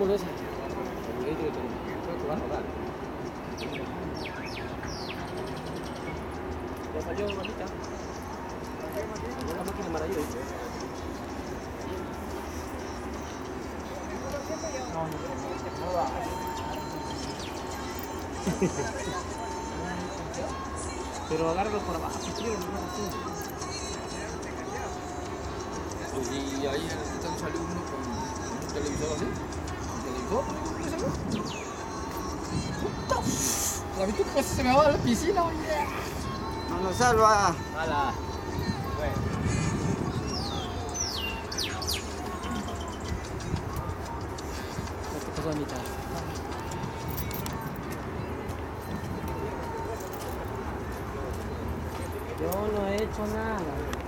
japonesa. Ahí tiene todo. Creo que va a rodar. Ya salió, mamita. La máquina maravillosa. No, no, no va. Pero agárralo por abajo, tío, no así. Pues y ahí están salió uno con un televisor así. ¿La viste cómo se me va a la piscina, oye? No nos salva. ¡Hala! Bueno. ¿Qué pasó, Anita? Yo no he hecho nada.